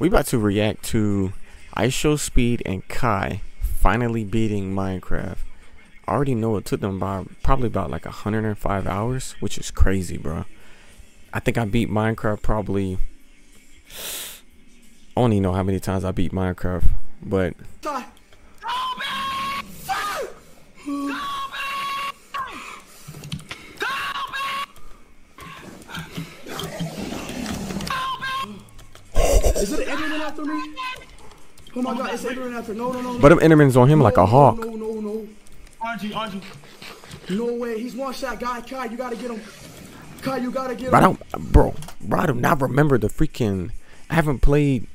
We about to react to IShowSpeed and Kai finally beating Minecraft. I already know it took them by probably about like 105 hours, which is crazy, bro. I think I beat Minecraft probably. I don't even know how many times I beat Minecraft, but. Is it an Enderman after me? Oh my god, it's Enderman after. No, no, no. no. But them Enderman's on him no, like a hawk. No, no, no. Archie, Archie. No way. He's one shot guy. Kai, you gotta get him. Kai, you gotta get him. Bro, I don't, bro, bro, I do not remember the freaking. I haven't played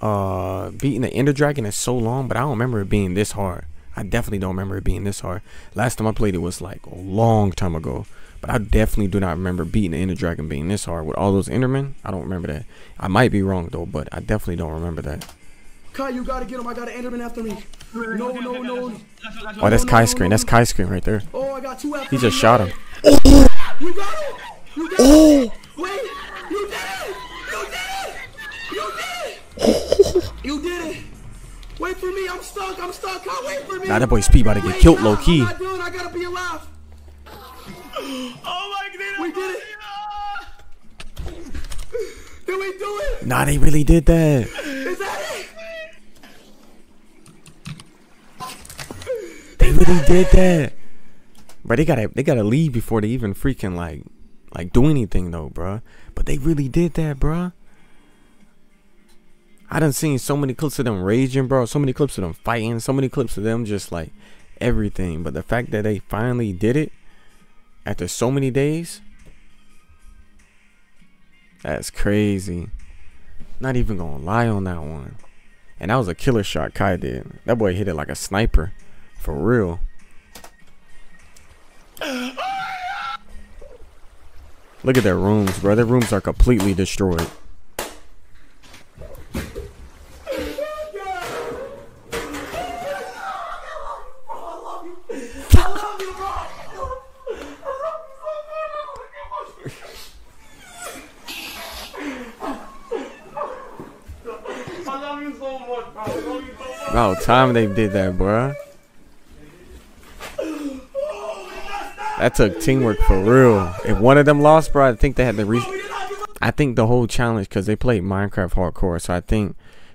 uh beating the Ender Dragon in so long, but I don't remember it being this hard. I definitely don't remember it being this hard. Last time I played it was like a long time ago. But I definitely do not remember beating the Ender Dragon being this hard with all those Endermen. I don't remember that. I might be wrong though, but I definitely don't remember that. Kai, you gotta get him. I got an Enderman after me. No, no, no. Oh, that's Kai screen. That's Kai screen right there. Oh, I got two after He just shot him. You got it. You got Oh. it. Wait, you did it. You did it. You did it. You did it. Wait for me. I'm stuck. I'm stuck. Kai, wait for me. Nah, that boy Speed about to get killed Kai, low key. I'm not done. I gotta be alive. Oh my god. We did it. Did we do it? Nah, they really did that. Is that it? They really did that. Bro, they gotta they gotta leave before they even freaking like like do anything though, bruh. But they really did that, bruh. I done seen so many clips of them raging, bro. So many clips of them fighting. So many clips of them just like everything. But the fact that they finally did it after so many days, that's crazy. Not even gonna lie on that one. And that was a killer shot Kai did. That boy hit it like a sniper. For real. Look at their rooms, bro. Their rooms are completely destroyed. I love you so much, bro. I love you so much. About time they did that, bro. That took teamwork for real. If one of them lost, bro, I think they had to re. I think the whole challenge because they played Minecraft hardcore, so I think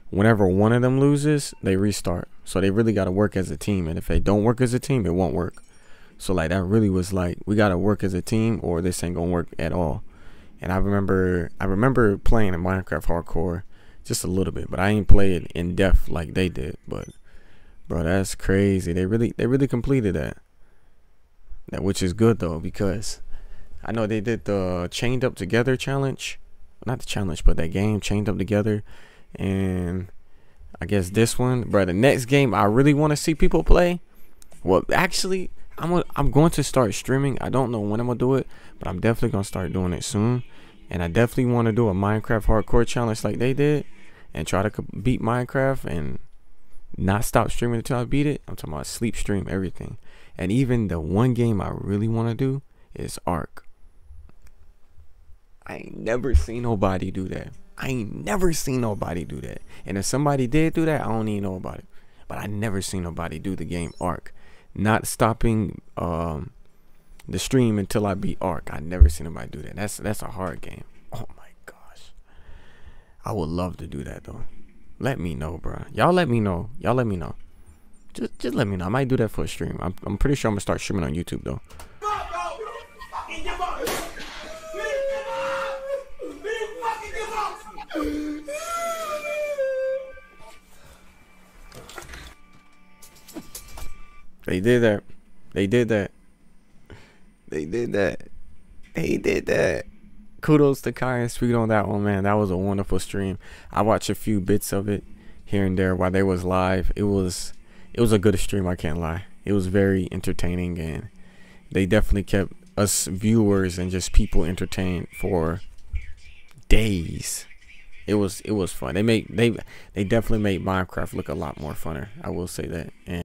whenever one of them loses, they restart. So they really got to work as a team, and if they don't work as a team, it won't work. So like that really was like we got to work as a team, or this ain't gonna work at all. And I remember, I remember playing in Minecraft hardcore just a little bit, but I ain't played in depth like they did. But bro, that's crazy. They really, they really completed that. That which is good though because I know they did the chained up together challenge, not the challenge, but that game chained up together, and I guess this one, bro. The next game I really want to see people play. Well, actually, I'm gonna, I'm going to start streaming. I don't know when I'm gonna do it, but I'm definitely gonna start doing it soon. And I definitely want to do a Minecraft hardcore challenge like they did, and try to beat Minecraft and not stop streaming until I beat it. I'm talking about sleep stream everything. And even the one game I really want to do is Ark. I ain't never seen nobody do that. I ain't never seen nobody do that. And if somebody did do that, I don't even know about it. But I never seen nobody do the game Ark. Not stopping um the stream until I beat Ark. I never seen nobody do that. That's that's a hard game. I would love to do that though. Let me know, bro. Y'all let me know. Y'all let me know. Just just let me know. I might do that for a stream. I'm I'm pretty sure I'm gonna start streaming on YouTube though. They did that. They did that. They did that. They did that. Kudos to Kai and Speed on that one, man. That was a wonderful stream. I watched a few bits of it here and there while they was live. It was it was a good stream, I can't lie. It was very entertaining and they definitely kept us viewers and just people entertained for days. It was it was fun. They made they they definitely made Minecraft look a lot more funner. I will say that. And